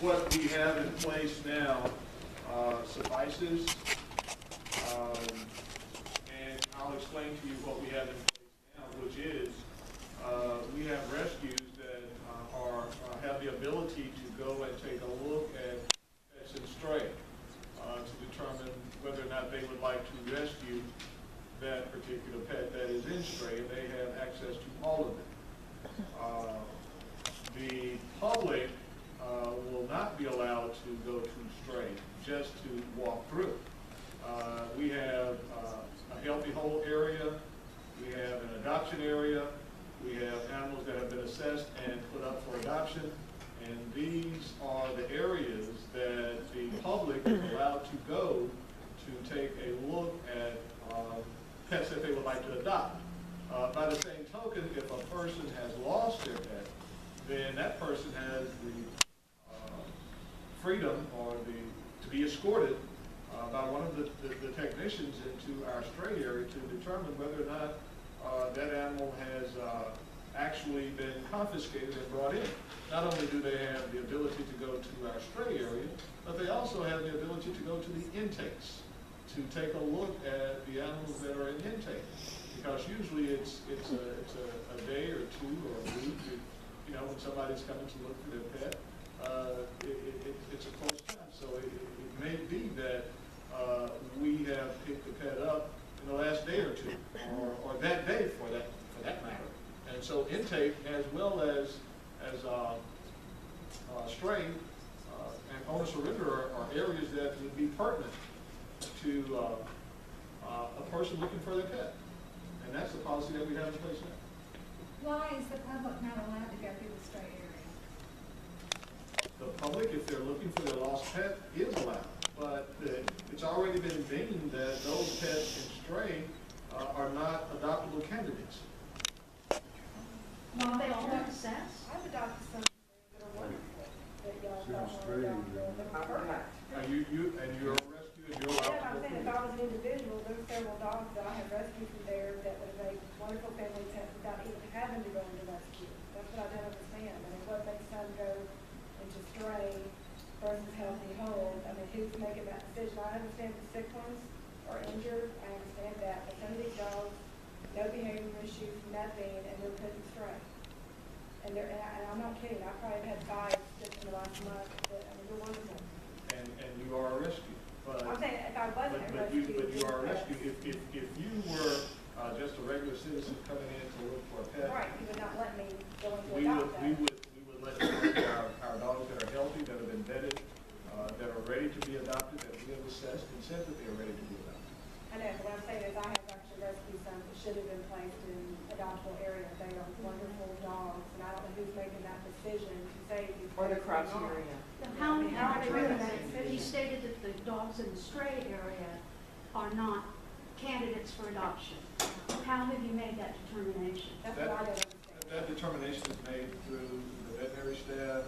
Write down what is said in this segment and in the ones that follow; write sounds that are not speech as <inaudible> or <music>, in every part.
what we have in place now uh, suffices. Um, And I'll explain to you what we have in place now, which is, uh, we have rescues that uh, are, uh, have the ability to go and take a look at pets and stray, uh, to determine whether or not they would like to rescue that particular pet that is in stray, and they have access to all of it. Uh, The public uh, will not be allowed to go to stray, just to walk through. Uh, We have uh, a healthy hold area, we have an adoption area, we have animals that have been assessed and put up for adoption, and these are the areas that the public is allowed to go to take a look at uh, pets that they would like to adopt. Uh, By the same token, if a person has lost their pet, then that person has the uh, freedom or the, to be escorted uh, by one of the the- the technicians into our stray area to determine whether or not uh, that animal has uh, actually been confiscated and brought in. Not only do they have the ability to go to our stray area, but they also have the ability to go to the intakes, to take a look at the animals that are in intake. Because usually it's, it's a, it's a, a day or two or a week, it- you know, when somebody's coming to look for their pet, uh, it, it, it- it's a close time. So it, it it may be that, uh, we have picked the pet up in the last day or two, or, or that day for that, for that matter. And so intake as well as, as, uh, uh, stray, uh, and owner surrender are, are areas that would be pertinent to, uh, uh, a person looking for their pet. And that's the policy that we have in place now. Why is the public not allowed to go through the stray area? The public, if they're looking for their lost pet, is allowed, but uh, it's already been deemed that those pets in stray uh, are not adoptable candidates. Well, they all have assessed. I've adopted some that are wonderful, that y'all Sounds don't great. want to adopt, that are perfect. Are you, you, and you're a rescue, and you're Yeah, allowed I'm to saying, if go I was an individual, there's several dogs that I have rescued from there that would have made wonderful family pets without even having to go into rescue. That's what I don't understand. I mean, what makes some go into stray versus healthy hold? I mean, who's making that decision? I understand the sick ones are injured, I understand that, but some of these dogs, no behavior issues, nothing, and they're put in stray. And they're, and I- and I'm not kidding, I probably have had five just in the last month, that, I mean, they're wonderful. and, and you are a rescue, but. I'm saying if I But, wasn't a but you, rescue. but you are a rescue, if, if, if you were, uh, just a regular citizen coming in to look for a pet. Right, you would not let me go into We would, adopt we that. would, we would let you know our, our dogs that are healthy, that have been vetted, uh, that are ready to be adopted, that we have assessed and said that they are ready to be adopted. I know, but what I'm saying is I have actually rescued some that should have been placed in adoptable area. They are wonderful dogs, and I don't know who's making that decision to say these. Or the pets are not. criteria. How, I mean, how how are they making that, that decision? he stated that the dogs in the stray area are not candidates for adoption. How have you made that determination? That's what I don't understand. That determination is made through the veterinary staff,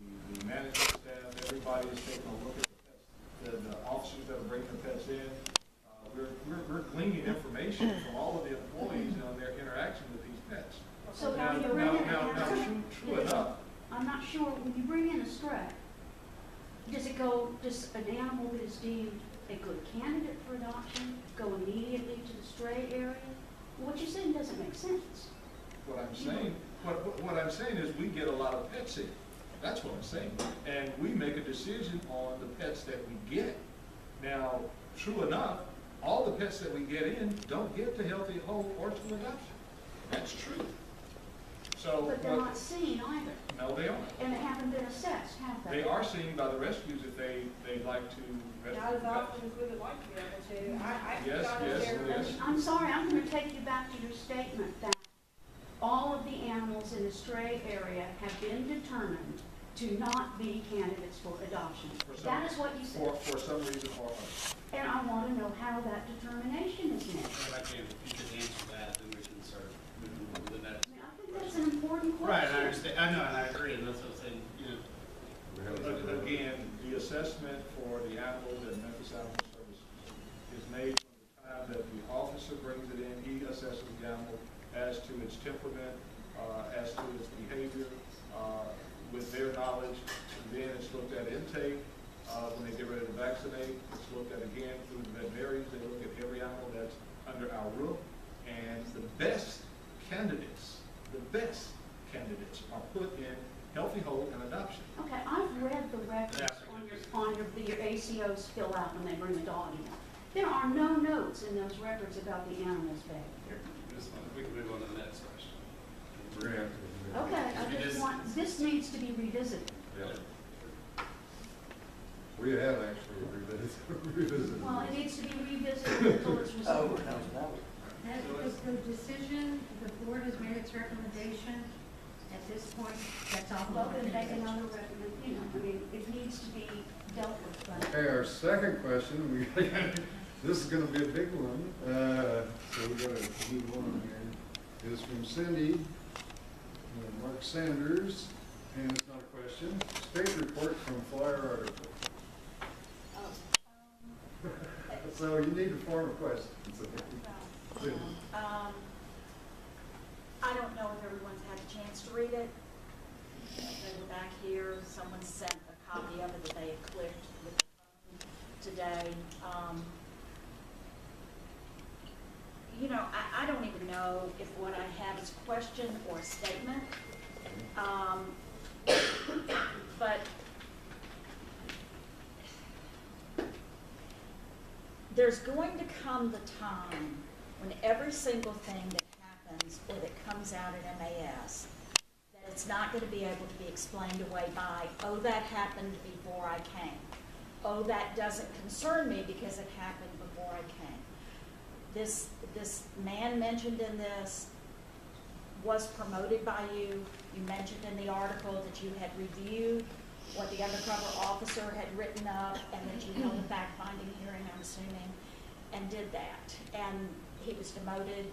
the the management staff, everybody is taking a look at the pets, the, the officers that are bringing the pets in. Uh, We're, we're, we're gleaning information from all of the employees on their interaction with these pets. So Now, when you now, bring in now, now, an true, true enough, I'm not sure, when you bring in a stray, does it go, does an animal that is deemed a good candidate for adoption go immediately to the stray area? What you're saying doesn't make sense. what I'm saying, what- what I'm saying is we get a lot of pets in. That's what I'm saying. And we make a decision on the pets that we get. Now, true enough, all the pets that we get in don't get to healthy Home or to adoption. That's true. So, But they're what- not seen either, no, they aren't. and they haven't been assessed, have they? They are seen by the rescues if they, they like to rescue Not as pets. often as we would like to be able to. I, I. Yes, got it yes, there. yes. I'm sorry, I'm gonna take you back to your statement that all of the animals in the stray area have been determined to not be candidates for adoption. For some- That is what you For, said, for some reason or other. and I wanna know how that determination is made. If I can, if you could answer that, then we can start moving on with that. I mean, I think that's an important question. Right, I know, and I agree, and that's what I'm saying, you know, But Again, the assessment for the animals at Memphis Animal Services is made from the time that the officer brings it in, he assesses the animal as to its temperament, uh, as to its behavior, uh, with their knowledge, and then it's looked at intake, Uh, when they get ready to vaccinate, it's looked at again through the veterinarians, they look at every animal that's under our roof. And the best candidates, the best candidates are put in healthy hold and adoption. Okay, I've read the records on your, on your, that your ACOs fill out when they bring the dog in. There are no notes in those records about the animal's behavior. This one, we can move on to the next question. We're gonna have to. Okay, I just just- want, this needs to be revisited. Yeah. We have actually revisited, <laughs> revisited. Well, it needs to be revisited until it's resolved. That is the decision, the board has made its recommendation. At this point, that's all. Well, then they can only recommend, you know, I mean, it needs to be dealt with, but. Okay, our second question, we, <laughs> this is gonna be a big one, uh, so we gotta move on here, is from Cindy, uh, Mark Sanders, and it's not a question, state report from flyer article. <laughs> So you need to form a question. Cindy. Um, I don't know if everyone's had a chance to read it. They were back here, someone sent a copy of it that they had clicked with today. Um, You know, I, I don't even know if what I have is a question or a statement. Um, But there's going to come the time when every single thing that or that comes out at MAS, that it's not gonna be able to be explained away by, oh, that happened before I came. Oh, that doesn't concern me because it happened before I came. This, this man mentioned in this was promoted by you. You mentioned in the article that you had reviewed what the undercover officer had written up and that you held a fact-finding hearing, I'm assuming, and did that. And he was demoted,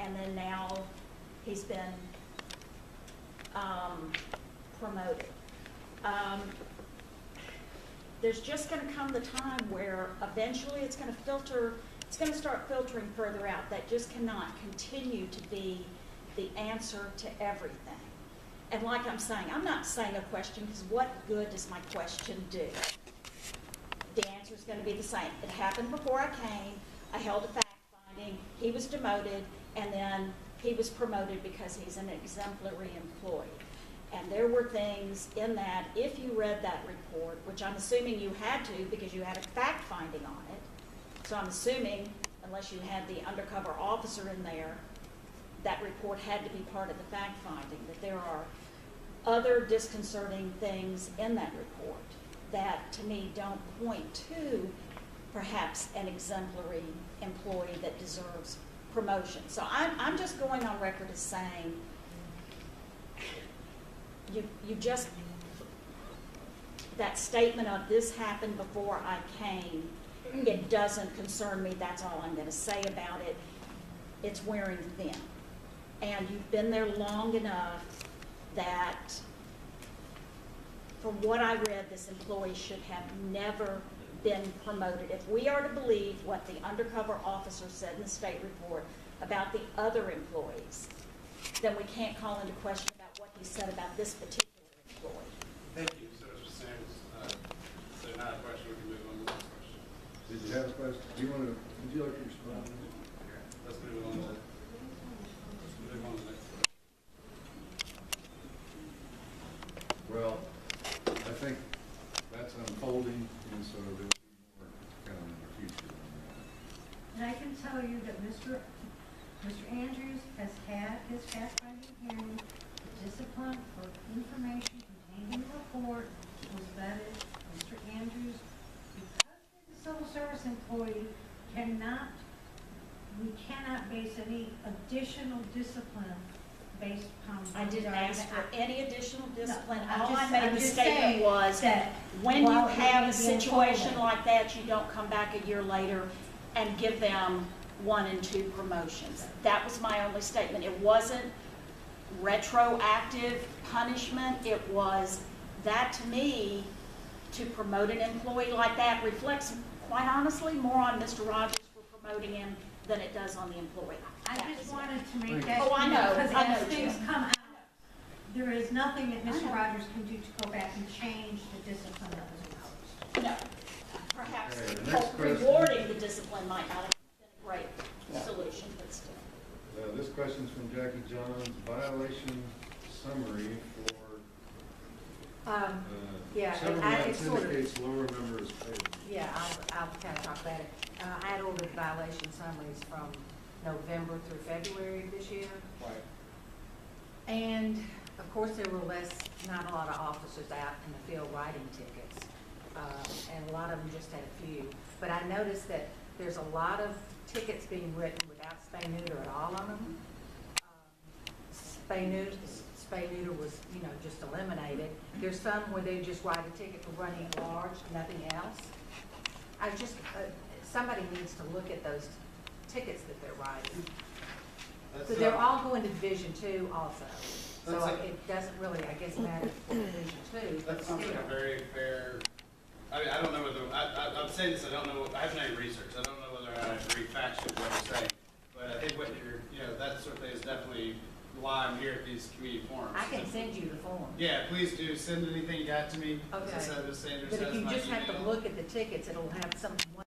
and then now he's been, um, promoted. Um, there's just gonna come the time where eventually it's gonna filter, it's gonna start filtering further out. That just cannot continue to be the answer to everything. And like I'm saying, I'm not saying a question, because what good does my question do? The answer is gonna be the same. It happened before I came, I held a fact finding, he was demoted, and then he was promoted because he's an exemplary employee. And there were things in that, if you read that report, which I'm assuming you had to because you had a fact finding on it. So I'm assuming, unless you had the undercover officer in there, that report had to be part of the fact finding, that there are other disconcerting things in that report that to me don't point to perhaps an exemplary employee that deserves promotion. So I'm, I'm just going on record as saying, you, you just, that statement of this happened before I came, it doesn't concern me, that's all I'm gonna say about it. It's wearing thin. And you've been there long enough that, from what I read, this employee should have never been promoted. If we are to believe what the undercover officer said in the state report about the other employees, then we can't call into question about what he said about this particular employee. Thank you, so Mr. Sanders, uh, so now a question, we can move on to the next question. Did you have a question? Do you wanna, would you like to respond? Okay, Let's move on to, let's move on to the next question. Well, I think that's unfolding, and so there'll be more coming in the future on that. And I can tell you that Mr. Mr. Andrews has had his fact-finding hearing, the discipline for information contained in the report was vetted. Mr. Andrews, because he's a civil service employee, cannot, we cannot base any additional discipline based upon. I didn't ask for any additional discipline. I'm All I just- made I'm the statement was, that when you have a situation like that, you don't come back a year later and give them one and two promotions. That was my only statement. It wasn't retroactive punishment. It was, that to me, to promote an employee like that reflects, quite honestly, more on Mr. Rogers for promoting him than it does on the employee. I That just was it. wanted to make that. you. Oh, I know, Because I know, as things Jim. come out, there is nothing that Mr. Rogers can do to go back and change the discipline that was imposed. No, question- rewarding the discipline might not have been a great Yeah. solution, but still. Uh, this question's from Jackie Johns, violation summary for, Um, uh, Yeah, several I- months it's sort of- indicates lower number is paid. yeah, I'll, I'll kind of talk about it. Uh, I had ordered violation summaries from November through February of this year. Right. And of course, there were less, not a lot of officers out in the field writing tickets. Uh, and a lot of them just had a few. But I noticed that there's a lot of tickets being written without spay neuter at all on them. Spay neuter, spay neuter was, you know, just eliminated. There's some where they just write a ticket for running large, nothing else. I just, uh, somebody needs to look at those tickets that they're writing. That's, So they're all going to Division Two also. So it doesn't really, I guess, matter for Division Two, but That sounds like still. a very fair, I mean, I don't know whether, I, I, I'm saying this, I don't know, I haven't done any research, I don't know whether I agree factually with what you're saying. But I think what you're, you know, that sort of thing is definitely why I'm here at these community forums. I can send you the form. Yeah, please do, send anything you got to me. As I Okay. said, Ms. Sanders But if you my just have to email. look at the tickets, it'll have some, one